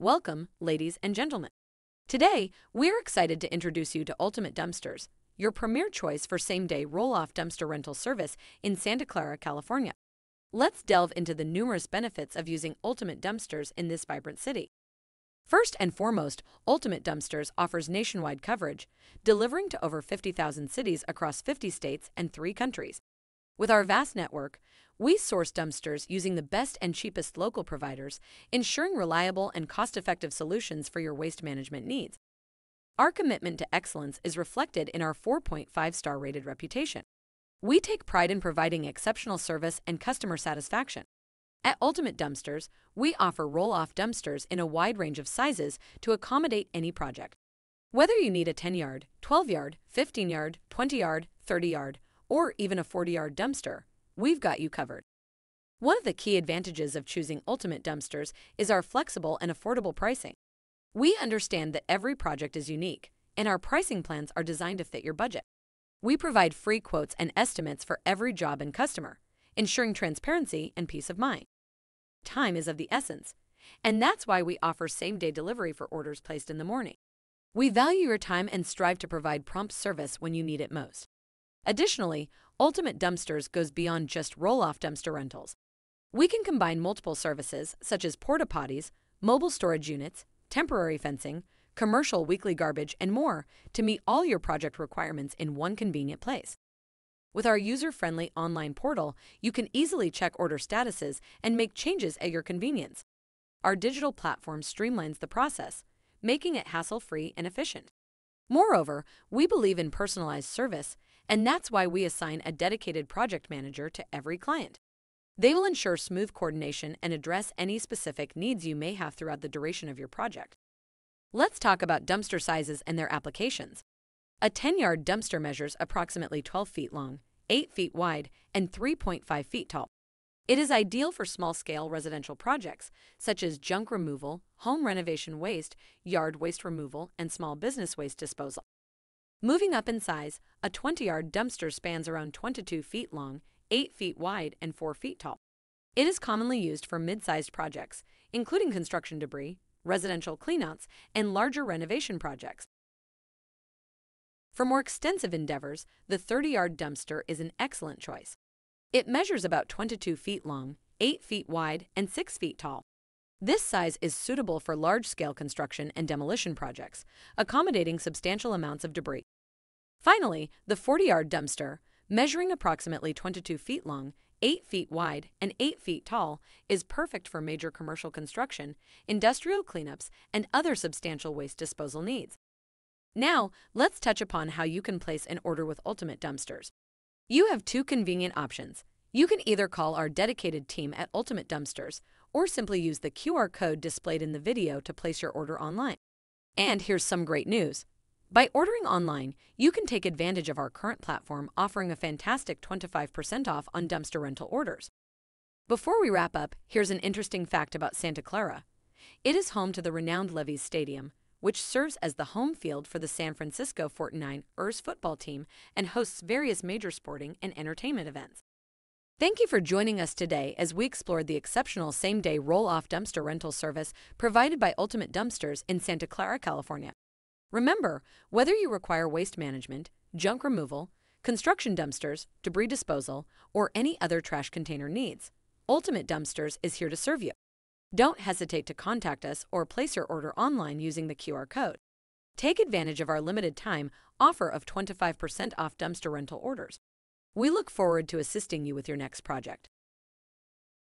Welcome, ladies and gentlemen. Today, we're excited to introduce you to Ultimate Dumpsters, your premier choice for same day roll off dumpster rental service in Santa Clara, California. Let's delve into the numerous benefits of using Ultimate Dumpsters in this vibrant city. First and foremost, Ultimate Dumpsters offers nationwide coverage, delivering to over 50,000 cities across 50 states and three countries. With our vast network, we source dumpsters using the best and cheapest local providers, ensuring reliable and cost effective solutions for your waste management needs. Our commitment to excellence is reflected in our 4.5 star rated reputation. We take pride in providing exceptional service and customer satisfaction. At Ultimate Dumpsters, we offer roll off dumpsters in a wide range of sizes to accommodate any project. Whether you need a 10 yard, 12 yard, 15 yard, 20 yard, 30 yard, or even a 40 yard dumpster, we've got you covered. One of the key advantages of choosing Ultimate Dumpsters is our flexible and affordable pricing. We understand that every project is unique, and our pricing plans are designed to fit your budget. We provide free quotes and estimates for every job and customer, ensuring transparency and peace of mind. Time is of the essence, and that's why we offer same day delivery for orders placed in the morning. We value your time and strive to provide prompt service when you need it most. Additionally, Ultimate Dumpsters goes beyond just roll off dumpster rentals. We can combine multiple services such as porta potties, mobile storage units, temporary fencing, commercial weekly garbage, and more to meet all your project requirements in one convenient place. With our user friendly online portal, you can easily check order statuses and make changes at your convenience. Our digital platform streamlines the process, making it hassle free and efficient. Moreover, we believe in personalized service and that's why we assign a dedicated project manager to every client. They will ensure smooth coordination and address any specific needs you may have throughout the duration of your project. Let's talk about dumpster sizes and their applications. A 10 yard dumpster measures approximately 12 feet long, 8 feet wide, and 3.5 feet tall. It is ideal for small scale residential projects such as junk removal, home renovation waste, yard waste removal, and small business waste disposal. Moving up in size, a 20 yard dumpster spans around 22 feet long, 8 feet wide, and 4 feet tall. It is commonly used for mid sized projects, including construction debris, residential cleanouts, and larger renovation projects. For more extensive endeavors, the 30 yard dumpster is an excellent choice. It measures about 22 feet long, 8 feet wide, and 6 feet tall. This size is suitable for large-scale construction and demolition projects, accommodating substantial amounts of debris. Finally, the 40-yard dumpster, measuring approximately 22 feet long, 8 feet wide, and 8 feet tall, is perfect for major commercial construction, industrial cleanups, and other substantial waste disposal needs. Now, let's touch upon how you can place an order with Ultimate Dumpsters. You have two convenient options. You can either call our dedicated team at Ultimate Dumpsters or simply use the QR code displayed in the video to place your order online. And here's some great news. By ordering online, you can take advantage of our current platform offering a fantastic 25% off on dumpster rental orders. Before we wrap up, here's an interesting fact about Santa Clara. It is home to the renowned Levi's Stadium, which serves as the home field for the San Francisco 49 ers football team and hosts various major sporting and entertainment events. Thank you for joining us today as we explored the exceptional same day roll off dumpster rental service provided by Ultimate Dumpsters in Santa Clara, California. Remember, whether you require waste management, junk removal, construction dumpsters, debris disposal, or any other trash container needs, Ultimate Dumpsters is here to serve you. Don't hesitate to contact us or place your order online using the QR code. Take advantage of our limited time offer of 25% off dumpster rental orders. We look forward to assisting you with your next project.